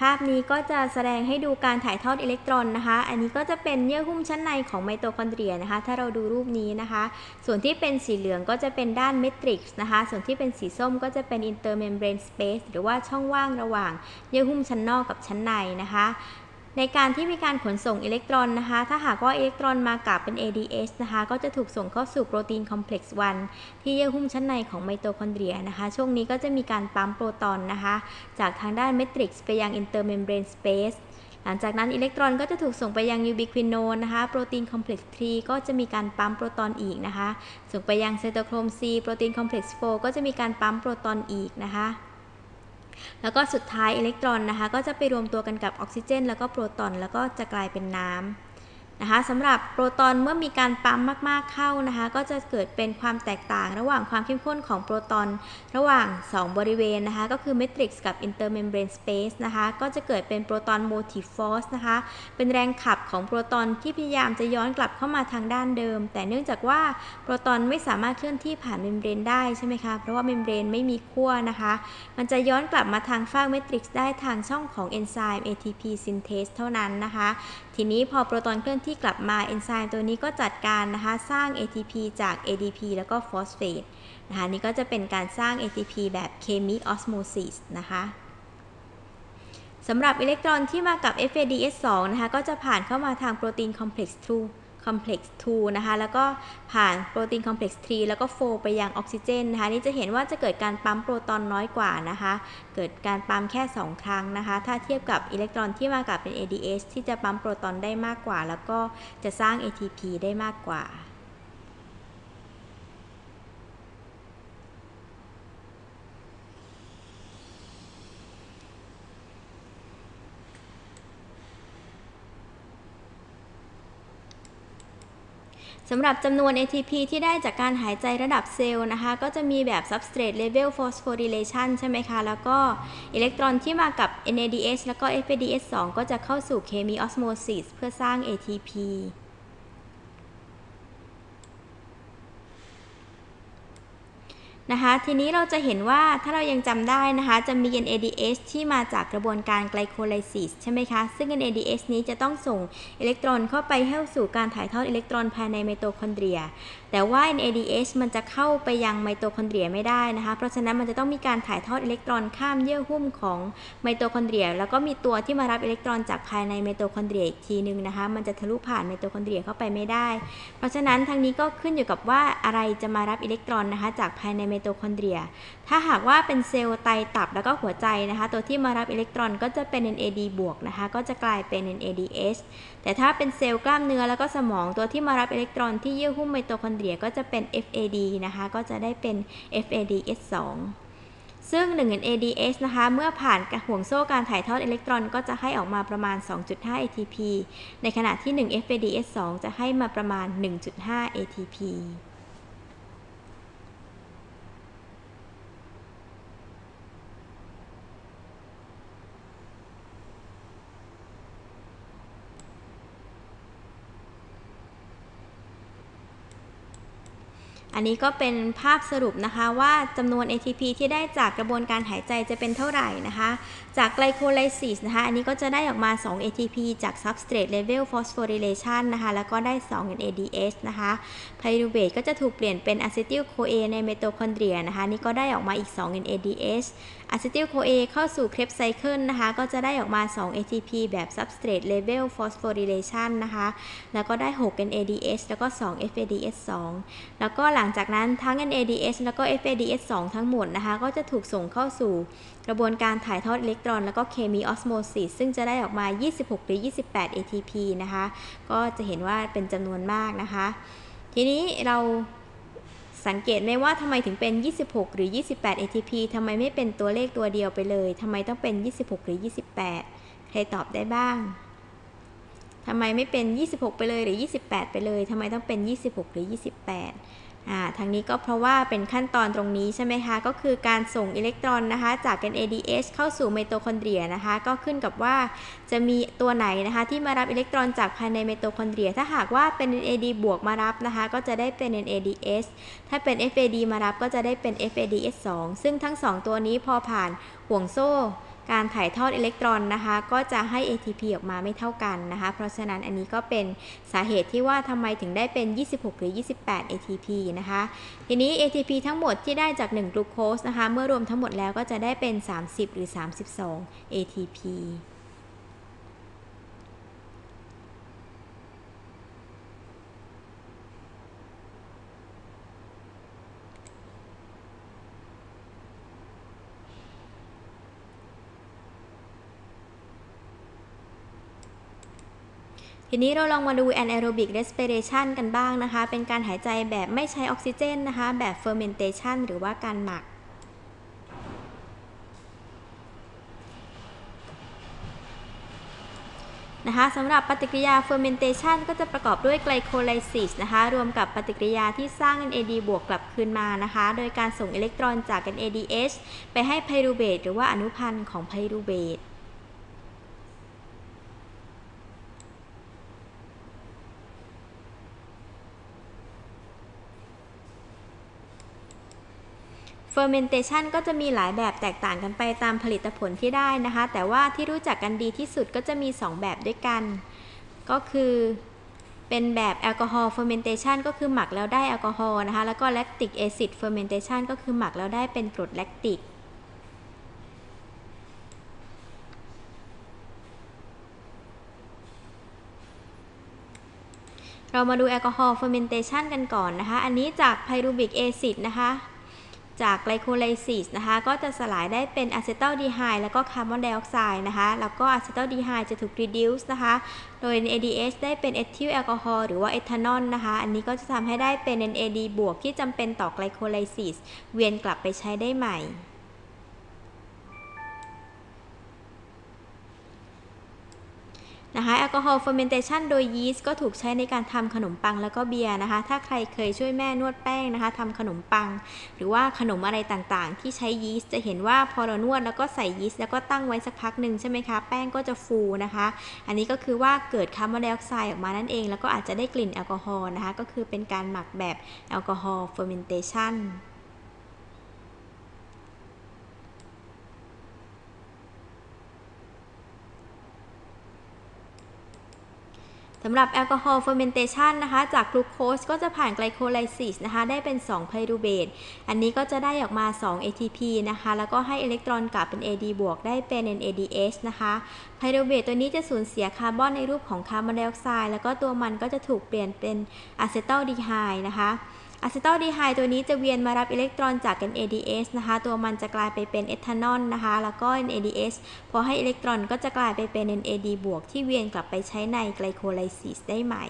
ภาพนี้ก็จะแสดงให้ดูการถ่ายทอดอิเล็กตรอนนะคะ อันนี้ก็จะเป็นเยื่อหุ้มชั้นในของไมโตคอนเดรียนะคะ ถ้าเราดูรูปนี้นะคะ ส่วนที่เป็นสีเหลืองก็จะเป็นด้าน matrix นะคะ ส่วนที่เป็นสีส้มก็จะเป็น intermembrane space หรือว่าช่องว่างระหว่าง เยื่อหุ้มชั้นนอกกับชั้นในนะคะ ในการที่มีการขนส่งอิเล็กตรอนนะคะ ถ้าหากว่าอิเล็กตรอนมากับเป็น ADH นะคะ ก็จะถูกส่งเข้าสู่ protein complex 1ที่เยื่อหุ้มชั้นในของไมโตคอนเดรียนะคะ ช่วงนี้ก็จะมีการปั๊มโปรตอนนะคะ จากทางด้าน matrix ไปยัง intermembrane space หลังจากนั้นอิเล็กตรอนก็จะถูกส่งไปยัง ubiquinone นะคะ protein complex 3ก็จะมีการปั๊มโปรตอนอีกนะคะ ส่งไปยังไซโตโครม C โปรตีนคอมเพล็กซ์4ก็จะมีการปั๊มโปรตอนอีกนะคะ แล้วก็สุดท้ายอิเล็กตรอนนะคะ ก็จะไปรวมตัวกันกับออกซิเจน แล้วก็โปรตอน แล้วก็จะกลายเป็นน้ำ นะคะสำหรับโปรตอนเมื่อมีการปั๊มมาก ๆเข้านะคะก็จะเกิดเป็นความแตกต่างระหว่างความเข้มข้นของโปรตอนระหว่าง 2 บริเวณนะคะก็คือ matrix กับ intermembrane space นะคะก็จะเกิดเป็น proton motive force นะคะเป็นแรงขับของโปรตอนที่พยายามจะย้อนกลับเข้ามาทางด้านเดิม แต่เนื่องจากว่าโปรตอนไม่สามารถเคลื่อนที่ผ่าน membrane ได้ใช่ไหมคะเพราะว่า membrane ไม่มีขั้วนะคะมันจะย้อนกลับมาทางฟาก matrix ได้ทางช่องของเอนไซม์ ATP synthase เท่านั้นนะคะทีนี้พอโปรตอนเคลื่อนที่กลับมาเอนไซม์ตัวนี้ก็จัดการนะคะสร้าง ATP จาก ADP แล้วก็ฟอสเฟตนะคะนี่ก็จะเป็นการสร้าง ATP แบบ chemiosmosis นะคะสำหรับอิเล็กตรอนที่มากับ FADH2 นะคะก็จะผ่านเข้ามาทาง protein complex 2 complex 2นะคะ แล้วก็ผ่าน protein complex 3แล้วก็ flow ไปยังออกซิเจนนะคะ นี่จะเห็นว่าจะเกิดการปั๊มโปรตอนน้อยกว่านะคะ เกิดการปั๊มแค่ 2 ครั้งนะคะ ถ้าเทียบกับอิเล็กตรอนที่มากับเป็น ADH ที่จะปั๊มโปรตอนได้มากกว่า แล้วก็จะสร้าง ATP ได้มากกว่า สำหรับจำนวน ATP ที่ได้จากการหายใจระดับเซลล์นะคะ ก็จะมีแบบ substrate level phosphorylation ใช่ไหมคะ แล้วก็อิเล็กตรอนที่มากับ NADH แล้วก็ FADH2 ก็จะเข้าสู่ chemiosmosis เพื่อสร้าง ATP นะคะ ทีนี้เราจะเห็นว่าถ้าเรายังจำได้นะคะ จะมี NADH ที่มาจากกระบวนการไกลโคไลซิสใช่ไหมคะ ซึ่ง NADH นี้จะต้องส่งอิเล็กตรอนเข้าไปเข้าสู่การถ่ายทอดอิเล็กตรอนภายในไมโตคอนเดรีย แต่ว่า NADH มันจะเข้าไปยังไมโตคอนเดรียไม่ได้นะคะ เพราะฉะนั้นมันจะต้องมีการถ่ายทอดอิเล็กตรอนข้ามเยื่อหุ้มของไมโตคอนเดรีย แล้วก็มีตัวที่มารับอิเล็กตรอนจากภายในไมโตคอนเดรียอีกทีนึงนะคะ มันจะทะลุผ่านไมโตคอนเดรียเข้าไปไม่ได้ เพราะฉะนั้นทางนี้ก็ขึ้นอยู่กับว่าอะไรจะมารับอิเล็กตรอนนะคะจากภายในไมโตคอนเดรีย ถ้าหากว่าเป็นเซลล์ไตตับแล้วก็หัวใจนะคะ ตัวที่มารับอิเล็กตรอนก็จะเป็น NAD บวกนะคะ ก็จะกลายเป็น NADH แต่ถ้าเป็นเซลล์กล้ามเนื้อแล้วก็สมองตัวที่มารับอิเล็กตรอนที่เยื่อหุ้มไมโตคอนเดรียก็จะเป็น FAD นะคะ ก็จะได้เป็น FADH2 ซึ่ง1 NADH นะคะ เมื่อผ่านห่วงโซ่การถ่ายทอดอิเล็กตรอนก็จะให้ออกมาประมาณ 2.5 ATP ในขณะที่ 1 FADH2 จะให้มาประมาณ 1.5 ATP อันนี้ก็เป็นภาพสรุปนะคะว่าจำนวน ATP ที่ได้จากกระบวนการหายใจจะเป็นเท่าไหร่นะคะ จากไกลโคไลซิสนะคะ อันนี้ก็จะได้ออกมา 2 ATP จาก substrate level phosphorylation นะคะ แล้วก็ได้2 NADH นะคะ pyruvate ก็จะถูกเปลี่ยนเป็น acetyl CoA ในไมโตคอนเดรียนะคะ นี่ก็ได้ออกมาอีก2 NADH acetyl CoA เข้าสู่ Krebs cycle นะคะ ก็จะได้ออกมา 2 ATP แบบ substrate level phosphorylation นะคะ แล้วก็ได้ 6 NADH แล้วก็ 2 FADH2 แล้วก็หลังจากนั้นทั้ง NADH แล้วก็ FADH2 ทั้งหมดนะคะ ก็จะถูกส่งเข้าสู่กระบวนการถ่ายทอดอิเล็กตรอน แล้วก็เคมีออสโมซิสซึ่งจะได้ออกมา 26 หรือ 28 ATP นะคะ ก็จะเห็นว่าเป็นจำนวนมากนะคะ ทีนี้เรา สังเกตไหมว่าทำไมถึงเป็น 26 หรือ 28 ATP ทำไมไม่เป็นตัวเลขตัวเดียวไปเลยทำไมต้องเป็น 26 หรือ 28 ใครตอบได้บ้างทำไมไม่เป็น 26 ไปเลยหรือ 28 ไปเลยทำไมต้องเป็น 26 หรือ 28 ทางนี้ก็เพราะว่าเป็นขั้นตอนตรงนี้ใช่ไหมคะ ก็คือการส่งอิเล็กตรอนนะคะ จาก NADH เข้าสู่ไมโตคอนเดรียนะคะ ก็ขึ้นกับว่าจะมีตัวไหนนะคะ ที่มารับอิเล็กตรอนจากภายในไมโตคอนเดรีย ถ้าหากว่าเป็น NAD บวกมารับนะคะ ก็จะได้เป็น NADH ถ้าเป็น FAD มารับก็จะได้เป็น FADH2 ซึ่งทั้ง 2 ตัวนี้พอผ่านห่วงโซ่ การถ่ายทอดอิเล็กตรอนนะคะ ก็จะให้ ATP ออกมาไม่เท่ากันนะคะ เพราะฉะนั้นอันนี้ก็เป็นสาเหตุที่ว่าทำไมถึงได้เป็น 26 หรือ 28 ATP นะคะ ทีนี้ ATP ทั้งหมดที่ได้จาก 1 กลูโคสนะคะ เมื่อรวมทั้งหมดแล้วก็จะได้เป็น 30 หรือ 32 ATP ทีนี้เราลองมาดู anaerobic respiration กันบ้างนะคะ เป็นการหายใจแบบไม่ใช้ออกซิเจนนะคะ แบบ fermentation หรือว่าการหมักนะคะสำหรับปฏิกิริยา fermentation ก็จะประกอบด้วย glycolysis นะคะ รวมกับปฏิกิริยาที่สร้าง NAD บวกกลับคืนมานะคะ โดยการส่งอิเล็กตรอนจาก NADH ไปให้ไพรูเบตหรือว่าอนุพันธ์ของไพรูเบต fermentation ก็จะมีหลายแบบแตกต่างกันไปตามผลิตผลที่ได้นะคะ แต่ว่าที่รู้จักกันดีที่สุดก็จะมี 2 แบบด้วยกัน ก็คือเป็นแบบแอลกอฮอล์ fermentation ก็คือหมักแล้วได้แอลกอฮอล์นะคะ แล้วก็ lactic acid fermentation ก็คือหมักแล้วได้เป็นกรดแลคติกเรามาดูแอลกอฮอล์ fermentation กันก่อนนะคะ อันนี้จากไพรูบิกแอซิดนะคะ จากไกลโคไลซิสนะคะ ก็จะสลายได้เป็นอะเซตัลดีไฮด์แล้วก็คาร์บอนไดออกไซด์นะคะ แล้วก็อะเซตัลดีไฮด์จะถูก reduce นะคะ โดย NADH ได้เป็นเอทิลแอลกอฮอล์หรือว่าเอทานอลนะคะ อันนี้ก็จะทำให้ได้เป็น NAD บวกที่จำเป็นต่อไกลโคไลซิสเวียนกลับไปใช้ได้ใหม่ นะคะ alcohol fermentation โดยยีสต์ก็ถูกใช้ในการทำขนมปังแล้วก็เบียร์นะคะ ถ้าใครเคยช่วยแม่นวดแป้งนะคะทำขนมปัง หรือว่าขนมอะไรต่างๆ ที่ใช้ยีสต์จะเห็นว่าพอเรานวดแล้วก็ใส่ยีสต์แล้วก็ตั้งไว้สักพักหนึ่งใช่ไหมคะ แป้งก็จะฟูนะคะ อันนี้ก็คือว่าเกิดคาร์บอนไดออกไซด์ออกมานั่นเอง แล้วก็อาจจะได้กลิ่นแอลกอฮอล์นะคะ ก็คือเป็นการหมักแบบ alcohol fermentation สำหรับ alcohol fermentation นะคะ จากกลูโคสก็จะผ่าน glycolysis นะคะ ได้เป็น 2 pyruvate อันนี้ก็จะได้ออกมา 2 ATP นะคะ แล้วก็ให้อิเล็กตรอนกลับเป็น AD บวกได้เป็น NADH นะคะ pyruvate ตัวนี้จะสูญเสียคาร์บอนในรูปของคาร์บอนไดออกไซด์ แล้วก็ตัวมันก็จะถูกเปลี่ยนเป็น acetaldehyde นะคะ acetaldehyde ตัวนี้จะเวียนมารับอิเล็กตรอนจาก NADH นะคะ ตัวมันจะกลายไปเป็นเอทานอลนะคะ แล้วก็ NADH พอให้อิเล็กตรอนก็จะกลายไปเป็น NAD บวกที่เวียนกลับไปใช้ใน glycolysis ได้ใหม่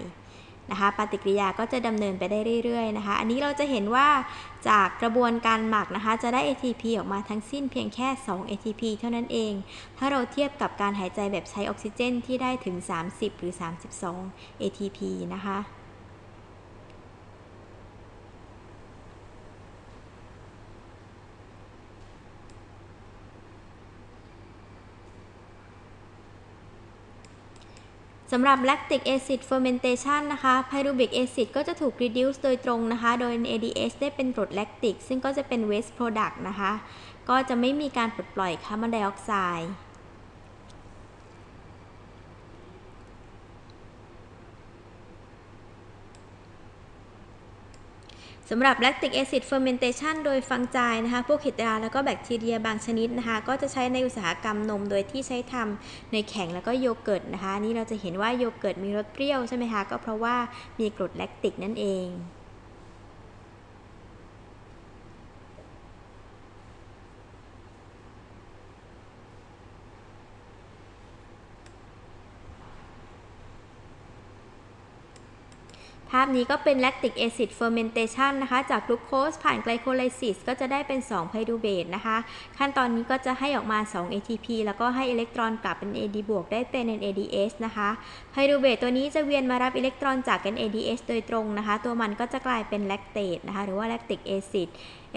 นะคะปฏิกิริยาก็จะดำเนินไปได้เรื่อยๆนะคะ อันนี้เราจะเห็นว่าจากกระบวนการหมักนะคะ จะได้ ATP ออกมาทั้งสิ้นเพียงแค่ 2 ATP เท่านั้นเอง ถ้าเราเทียบกับการหายใจแบบใช้ออกซิเจนที่ได้ถึง 30 หรือ 32 ATP นะคะ สำหรับ lactic acid fermentation นะคะ pyruvic acid ก็จะถูก reduce โดยตรงนะคะ โดย NADH ได้เป็นกรด lactic ซึ่งก็จะเป็น waste product นะคะ ก็จะไม่มีการปลดปล่อยคาร์บอนไดออกไซด์ำหรับ lactic acid fermentation โดยฟังจายนะคะ พวกเห็ดราแล้วก็แบคทีเรียบางชนิดนะคะ ก็จะใช้ในอุตสาหกรรมนมโดยที่ใช้ทำในแข็งแล้วก็โยเกิร์ตนะคะ นี่เราจะเห็นว่าโยเกิร์ตมีรสเปรี้ยวใช่ไหมคะ ก็เพราะว่ามีกรดแลคติกนั่นเอง ภาพนี้ก็เป็น lactic acid fermentation นะคะ จากกลูโคสผ่านไกลโคไลซิสก็จะได้เป็น2ไพดูเบตนะคะ ขั้นตอนนี้ก็จะให้ออกมา 2 ATP แล้วก็ให้อิเล็กตรอนกลับเป็น AD บวกได้เป็น NADH นะคะ pyruvate ตัวนี้จะเวียนมารับอิเล็กตรอนจาก NADH โดยตรงนะคะ ตัวมันก็จะกลายเป็น lactate นะคะ หรือว่า lactic acid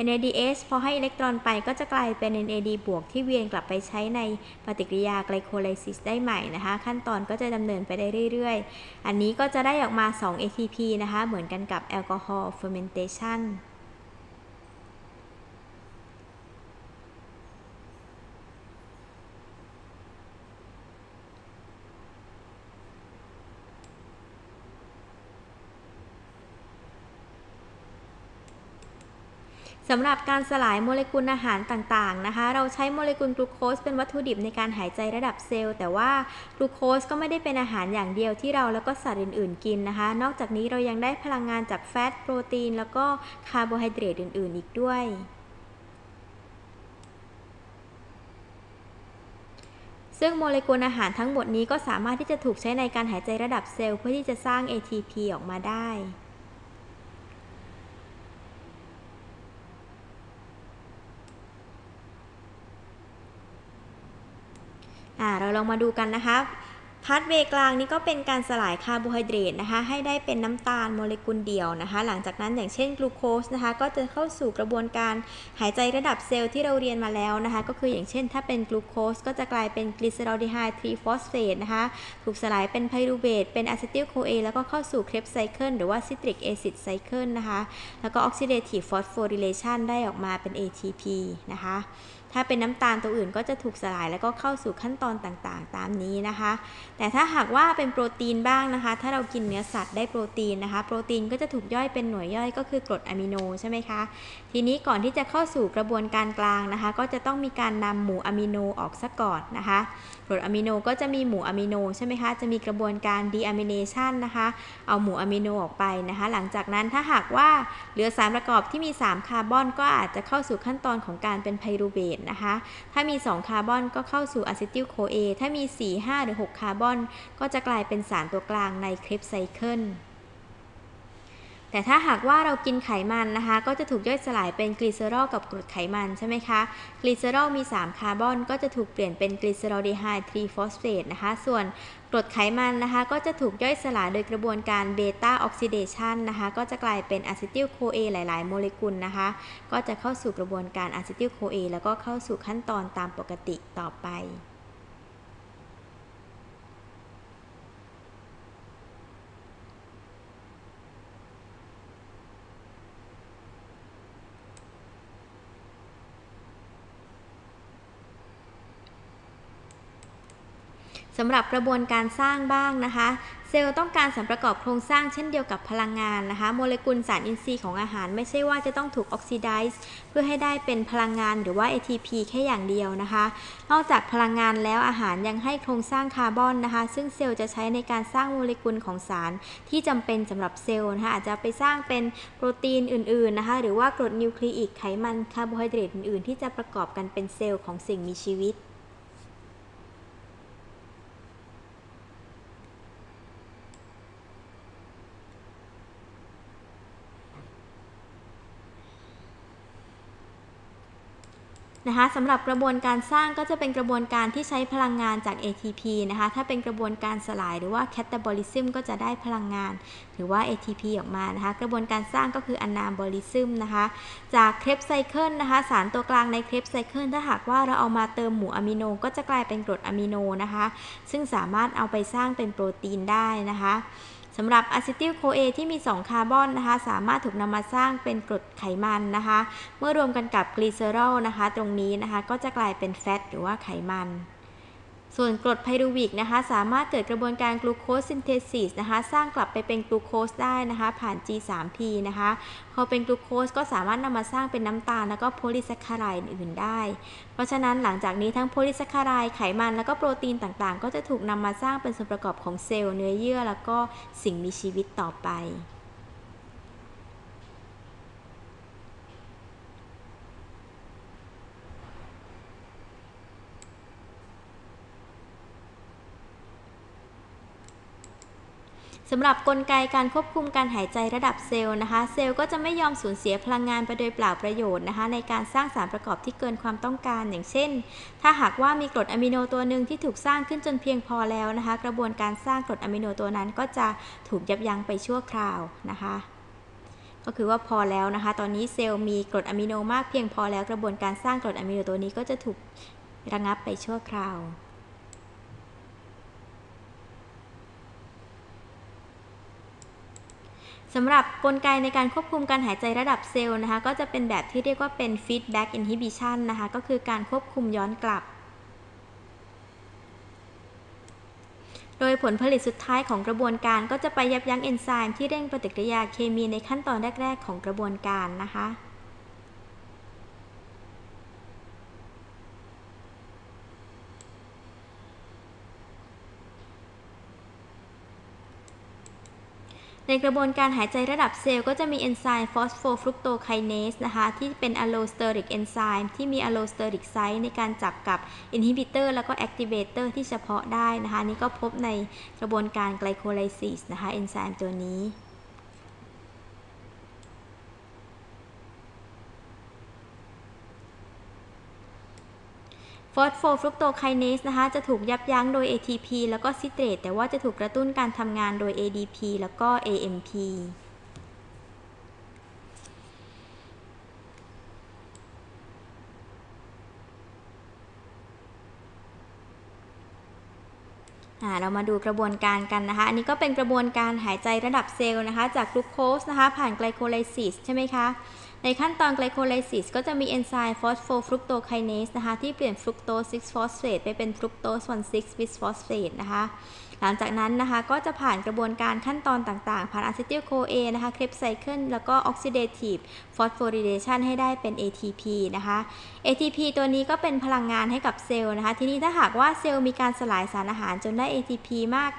NADH พอให้อิเล็กตรอนไปก็จะกลายเป็น NAD บวกที่เวียนกลับไปใช้ในปฏิกิริยา glycolysis ได้ใหม่นะคะ ขั้นตอนก็จะดำเนินไปได้เรื่อยๆ อันนี้ก็จะได้ออกมา 2 ATP นะคะ เหมือนกันกับ alcohol fermentation สำหรับการสลายโมเลกุลอาหารต่างๆนะคะ เราใช้โมเลกุลกลูโคสเป็นวัตถุดิบในการหายใจระดับเซลล์ แต่ว่ากลูโคสก็ไม่ได้เป็นอาหารอย่างเดียวที่เราแล้วก็สัตว์อื่นๆกินนะคะ นอกจากนี้เรายังได้พลังงานจาก fat โปรตีน แล้วก็คาร์โบไฮเดรตอื่น ๆ อีกด้วยซึ่งโมเลกุลอาหารทั้งหมดนี้ก็สามารถที่จะถูกใช้ในการหายใจระดับเซลล์เพื่อที่จะสร้าง ATP ออกมาได้ เราลองมาดูกันนะคะ pathway กลางนี้ก็เป็นการสลายคาร์โบไฮเดรตนะคะให้ได้เป็นน้ำตาลโมเลกุลเดี่ยวนะคะ หลังจากนั้นอย่างเช่นกลูโคสนะคะก็จะเข้าสู่กระบวนการหายใจระดับเซลล์ที่เราเรียนมาแล้วนะคะ ก็คืออย่างเช่นถ้าเป็นกลูโคสก็จะกลายเป็น glyceraldehyde 3-phosphate นะคะ ถูกสลายเป็น pyruvate เป็น acetyl CoA แล้วก็เข้าสู่ Krebs cycle หรือว่า citric acid cycle นะคะ แล้วก็ oxidative phosphorylation ได้ออกมาเป็น ATP นะคะ ถ้าเป็นน้ำตาลตัวอื่นก็จะถูกสลายแล้วก็เข้าสู่ขั้นตอนต่างๆ ตามนี้นะคะ แต่ถ้าหากว่าเป็นโปรตีนบ้างนะคะ ถ้าเรากินเนื้อสัตว์ได้โปรตีนนะคะ โปรตีนก็จะถูกย่อยเป็นหน่วยย่อยก็คือกรดอะมิโนใช่ไหมคะ ทีนี้ก่อนที่จะเข้าสู่กระบวนการกลางนะคะ ก็จะต้องมีการนำหมู่อะมิโนออกซะก่อนนะคะ กรดอะมิโนก็จะมีหมู่อะมิโนใช่ไหมคะ จะมีกระบวนการดีอะมิเนชันนะคะ เอาหมู่อะมิโนออกไปนะคะ หลังจากนั้นถ้าหากว่าหรือสารประกอบที่มี 3 คาร์บอน ก็อาจจะเข้าสู่ขั้นตอนของการเป็น pyruvate นะคะ ถ้ามี 2 คาร์บอนก็เข้าสู่ acetyl CoA ถ้ามี 4 5 หรือ 6 คาร์บอน ก็จะกลายเป็นสารตัวกลางใน Krebs cycle แต่ถ้าหากว่าเรากินไขมันนะคะ ก็จะถูกย่อยสลายเป็นกลีเซอรอลกับกรดไขมันใช่ไหมคะ กลีเซอรอลมี 3 คาร์บอน ก็จะถูกเปลี่ยนเป็น glyceraldehyde 3-phosphate นะคะ ส่วนกรดไขมันนะคะ ก็จะถูกย่อยสลายโดยกระบวนการ beta oxidation นะคะ ก็จะกลายเป็น acetyl CoA หลาย ๆ โมเลกุลนะคะ ก็จะเข้าสู่กระบวนการ acetyl CoA แล้วก็เข้าสู่ขั้นตอนตามปกติต่อไป สำหรับกระบวนการสร้างบ้างนะคะ เซลล์ต้องการสารประกอบโครงสร้างเช่นเดียวกับพลังงานนะคะ โมเลกุลสารอินทรีย์ของอาหารไม่ใช่ว่าจะต้องถูกออกซิไดซ์เพื่อให้ได้เป็นพลังงานหรือว่า ATP แค่อย่างเดียวนะคะ นอกจากพลังงานแล้วอาหารยังให้โครงสร้างคาร์บอนนะคะ ซึ่งเซลล์จะใช้ในการสร้างโมเลกุลของสารที่จำเป็นสำหรับเซลล์นะคะอาจจะไปสร้างเป็นโปรตีนอื่นๆนะคะหรือว่ากรดนิวคลีอิกไขมันคาร์โบไฮเดรตอื่นๆ ที่จะประกอบกันเป็นเซลล์ของสิ่งมีชีวิต นะคะสำหรับกระบวนการสร้างก็จะเป็นกระบวนการที่ใช้พลังงานจาก ATP นะคะ ถ้าเป็นกระบวนการสลายหรือว่า catabolism ก็จะได้พลังงาน หรือว่า ATP ออกมานะคะ กระบวนการสร้างก็คือ anabolism นะคะ จาก Krebs cycle นะคะ สารตัวกลางใน Krebs cycle ถ้าหากว่าเราเอามาเติมหมู่อะมิโน ก็จะกลายเป็นกรดอะมิโนนะคะ ซึ่งสามารถเอาไปสร้างเป็นโปรตีนได้นะคะ สำหรับ acetyl CoA ที่มี 2 คาร์บอนนะคะ สามารถถูกนำมาสร้างเป็นกรดไขมันนะคะ เมื่อรวมกันกับกลีเซอรอลนะคะ ตรงนี้นะคะ ก็จะกลายเป็น fat หรือว่าไขมัน ส่วนกรดไพรูวิกนะคะ สามารถเกิดกระบวนการ glucose synthesis นะคะ สร้างกลับไปเป็นกลูโคสได้นะคะ ผ่าน G3P นะคะ พอเป็นกลูโคสก็สามารถนำมาสร้างเป็นน้ำตาล แล้วก็โพลีแซคคารายอื่นได้ เพราะฉะนั้นหลังจากนี้ทั้งโพลีแซคคารายไขมันแล้วก็โปรตีนต่างๆ ก็จะถูกนำมาสร้างเป็นส่วนประกอบของเซลล์เนื้อเยื่อ แล้วก็สิ่งมีชีวิตต่อไป สำหรับกลไกการควบคุมการหายใจระดับเซลล์นะคะ เซลล์ก็จะไม่ยอมสูญเสียพลังงานไปโดยเปล่าประโยชน์นะคะ ในการสร้างสารประกอบที่เกินความต้องการ อย่างเช่น ถ้าหากว่ามีกรดอะมิโนตัวหนึ่งที่ถูกสร้างขึ้นจนเพียงพอแล้วนะคะ กระบวนการสร้างกรดอะมิโนตัวนั้นก็จะถูกยับยั้งไปชั่วคราวนะคะ ก็คือว่าพอแล้วนะคะ ตอนนี้เซลล์มีกรดอะมิโนมากเพียงพอแล้ว กระบวนการสร้างกรดอะมิโนตัวนี้ก็จะถูกระงับไปชั่วคราว สำหรับกลไกในการควบคุมการหายใจระดับเซลล์นะคะ ก็จะเป็นแบบที่เรียกว่าเป็น feedback inhibition นะคะ ก็คือการควบคุมย้อนกลับ โดยผลผลิตสุดท้ายของกระบวนการก็จะไปยับยั้งเอนไซม์ที่เร่งปฏิกิริยาเคมีในขั้นตอนแรก ๆ ของกระบวนการนะคะ ในกระบวนการหายใจระดับเซลล์ก็จะมีเอนไซม์ phosphofructokinase นะคะ ที่เป็น allosteric enzyme ที่มี allosteric site ในการจับกับ inhibitor แล้วก็ activator ที่เฉพาะได้นะคะ นี่ก็พบในกระบวนการ glycolysis นะคะเอนไซม์ตัวนี้ phosphofructokinase นะคะจะถูกยับยั้งโดย ATP แล้วก็ citrate แต่ว่าจะถูกกระตุ้นการทำงานโดย ADP แล้วก็ AMP เรามาดูกระบวนการกันนะคะ อันนี้ก็เป็นกระบวนการหายใจระดับเซลล์นะคะ จากกลูโคสนะคะ ผ่าน glycolysis ใช่ไหมคะ ในขั้นตอน glycolysis ก็จะมีเอนไซม์ phosphofructokinase นะคะที่เปลี่ยน fructose 6 phosphate ไปเป็น fructose 1,6 bisphosphate นะคะหลังจากนั้นนะคะก็จะผ่านกระบวนการขั้นตอนต่างๆ ผ่าน acetyl CoA นะคะ Krebs cycle แล้วก็ oxidative phosphorylation ให้ได้เป็น ATP นะคะ ATP ตัวนี้ก็เป็นพลังงานให้กับเซลล์นะคะ ทีนี้ถ้าหากว่าเซลล์มีการสลายสารอาหารจนได้ ATP มาก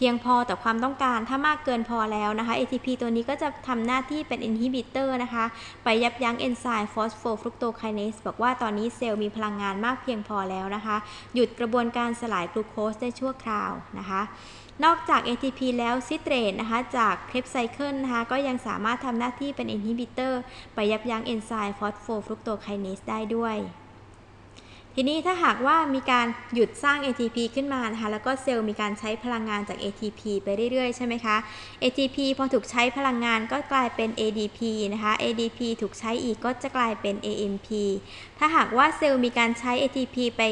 เพียงพอต่อความต้องการถ้ามากเกินพอแล้วนะคะ ATP ตัวนี้ก็จะทำหน้าที่เป็น inhibitor นะคะ ไปยับยั้งเอนไซม์ phosphofructokinase บอกว่าตอนนี้เซลล์มีพลังงานมากเพียงพอแล้วนะคะ หยุดกระบวนการสลายกลูโคสได้ชั่วคราวนะคะนอกจาก ATP แล้ว citrate นะคะจาก Krebs cycle นะคะก็ยังสามารถทำหน้าที่เป็น inhibitor ไปยับยั้งเอนไซม์ phosphofructokinase ได้ด้วย ทีนี้ถ้าหากว่ามีการหยุดสร้าง ATP ขึ้นมานะคะแล้วก็เซลล์มีการใช้พลังงานจาก ATP ไปเรื่อยๆ ใช่ไหมคะ ATP พอถูกใช้พลังงานก็กลายเป็น ADP นะคะ ADP ถูกใช้อีกก็จะกลายเป็น AMP ถ้าหากว่าเซลล์มีการใช้ ATP ไป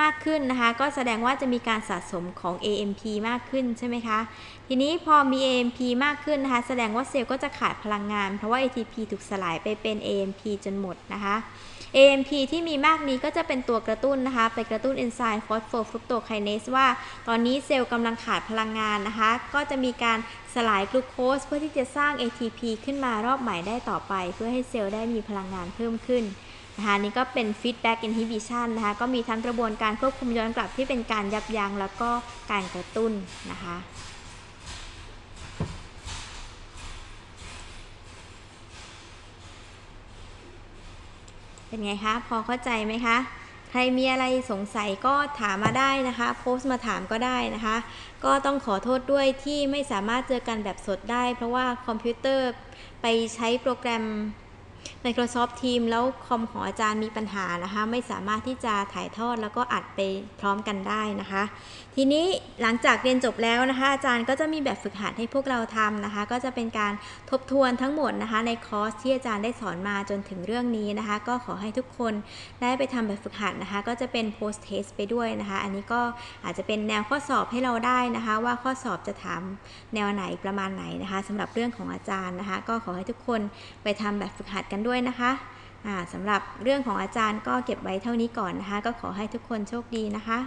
มากขึ้นนะคะ ก็แสดงว่าจะมีการสะสมของ AMP มากขึ้นใช่ไหมคะ ทีนี้พอมี AMP มากขึ้นนะคะ แสดงว่าเซลล์ก็จะขาดพลังงาน เพราะว่า ATP ถูกสลายไปเป็น AMP จนหมดนะคะ AMP ที่มีมากนี้ก็จะเป็นตัวกระตุ้นนะคะ ไปกระตุ้นเอนไซม์ phosphofructokinase ว่า ตอนนี้เซลล์กำลังขาดพลังงานนะคะ ก็จะมีการสลายกลูโคสเพื่อที่จะสร้าง ATP ขึ้นมารอบใหม่ได้ต่อไป เพื่อให้เซลล์ได้มีพลังงานเพิ่มขึ้นนะคะนี่ก็เป็น feedback inhibition นะคะก็มีทั้งกระบวนการควบคุมย้อนกลับที่เป็นการยับยั้งแล้วก็การกระตุ้นนะคะ เป็นไงคะ พอเข้าใจไหมคะ ใครมีอะไรสงสัยก็ถามมาได้นะคะ โพสต์มาถามก็ได้นะคะ ก็ต้องขอโทษด้วยที่ไม่สามารถเจอกันแบบสดได้ เพราะว่าคอมพิวเตอร์ไปใช้โปรแกรม Microsoft Teams แล้วคอมของอาจารย์มีปัญหานะคะ ไม่สามารถที่จะถ่ายทอดแล้วก็อัดไปพร้อมกันได้นะคะ ทีนี้หลังจากเรียนจบแล้วนะคะ อาจารย์ก็จะมีแบบฝึกหัดให้พวกเราทำนะคะ ก็จะเป็นการทบทวนทั้งหมดนะคะ ในคอร์สที่อาจารย์ได้สอนมาจนถึงเรื่องนี้นะคะ ก็ขอให้ทุกคนได้ไปทำแบบฝึกหัดนะคะ ก็จะเป็น post test ไปด้วยนะคะ อันนี้ก็อาจจะเป็นแนวข้อสอบให้เราได้นะคะ ว่าข้อสอบจะถามแนวไหนประมาณไหนนะคะสำหรับเรื่องของอาจารย์นะคะ ก็ขอให้ทุกคนไปทำแบบฝึกหัดกันด้วยด้วยนะคะสำหรับเรื่องของอาจารย์ก็เก็บไว้เท่านี้ก่อนนะคะ ก็ขอให้ทุกคนโชคดีนะคะ